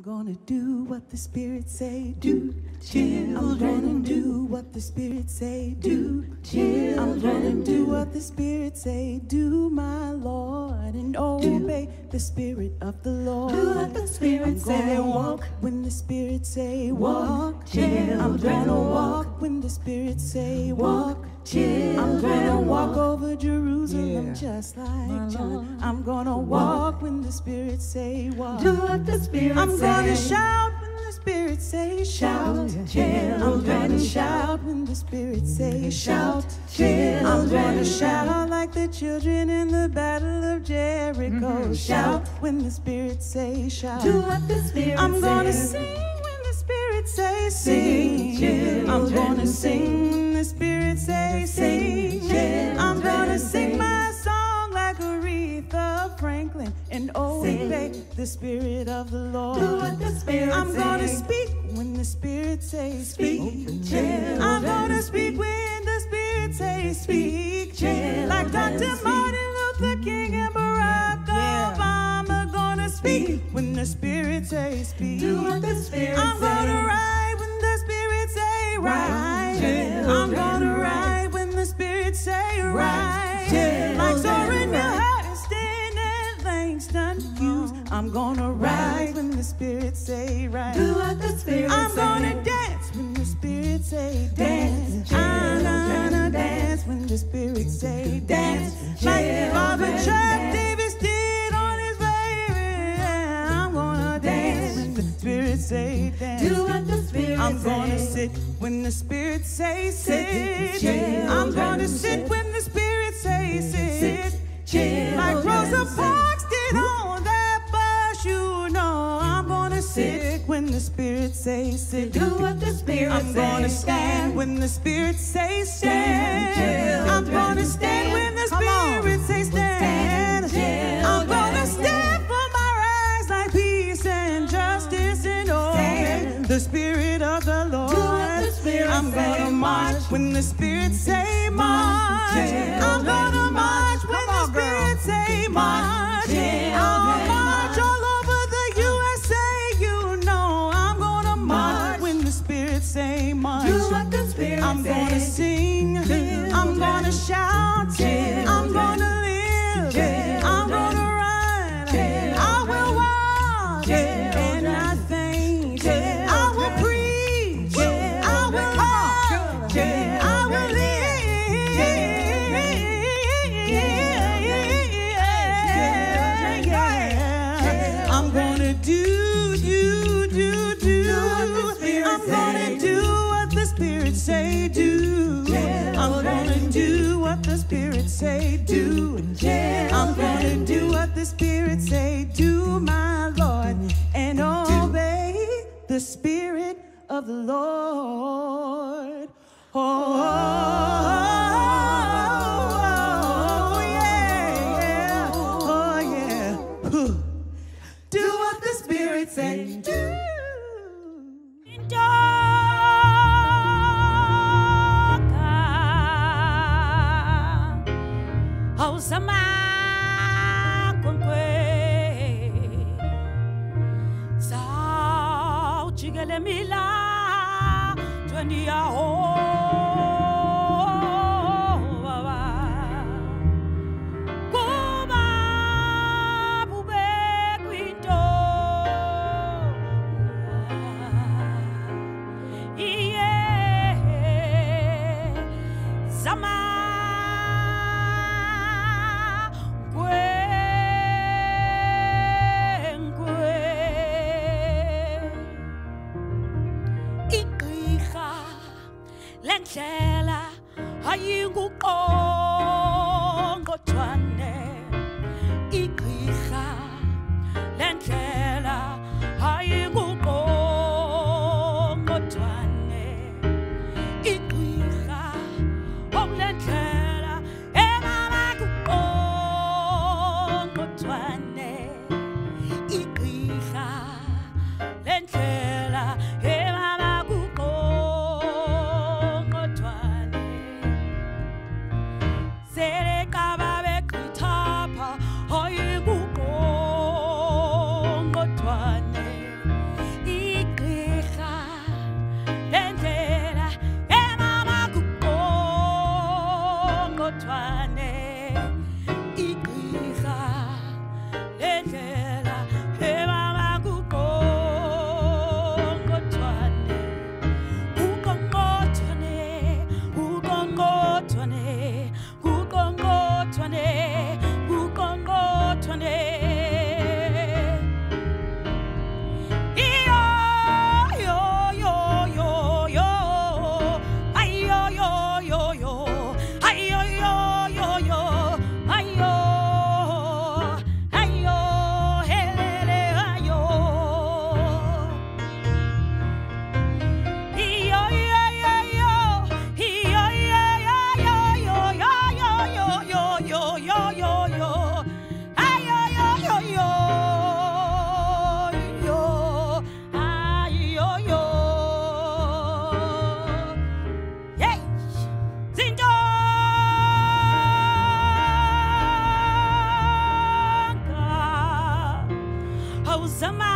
I'm gonna do what the Spirit say do. Children. I'm gonna do what the Spirit say do. Children. I'm gonna do what the Spirit say do, my Lord, and obey the Spirit of the Lord. Do what the Spirit say. walk when the Spirit say walk. Children, I'm gonna walk when the Spirit say walk. Walk, I'm gonna children, walk over Jerusalem Yeah. just like John. I'm gonna walk when the Spirit say walk. Do what the Spirit I'm say. gonna shout when the Spirit say shout. Shout, I'm gonna children, shout when the Spirit say shout. Children, I'm gonna shout like the children in the battle of Jericho. Mm-hmm. Shout when the Spirit say shout. Do what the Spirit I'm gonna sing when the Spirit say Sing, sing. I'm gonna sing when the Spirit say sing. Sing, I'm gonna sing my song like Aretha Franklin and obey the Spirit of the Lord. Do what the Spirit I'm gonna speak when the Spirit say speak. I'm gonna speak when the Spirit say speak. Like Dr. Martin Luther King and Barack. Obama gonna speak when the Spirit say speak. Do what the Spirit I'm gonna I'm gonna ride when the Spirit say ride. Do what the Spirit I'm say. gonna dance when the Spirit say Dance, dance. I'm gonna dance. dance when the Spirit say Dance, dance. Like Father Chuck. Davis did on his baby. I'm gonna dance when the Spirit say dance. Do what the Spirit I'm say. gonna sit when the Spirit say sit. I'm gonna sit sit. when the Spirit say sit. Children, Like Rosa. Parks did on the Spirit say sit. Do what the Spirit I'm say. gonna stand when the Spirit say Stand, stand. I'm gonna stand when the Spirit say stand. Stand, I'm gonna stand for my rights like peace and justice and all. The Spirit of the Lord. Do what the Spirit I'm gonna march when the Spirit say march. Children, I'm gonna march when the. Spirit say march. I'm gonna sing. I'm gonna shout. Say do. I'm gonna do what the Spirit say do, my Lord, and obey the Spirit of the Lord. Oh, yeah, yeah. Oh, yeah. Do what the Spirit say meus amados. Lendlela ayinguqongqothwane igqirha Money. os amar.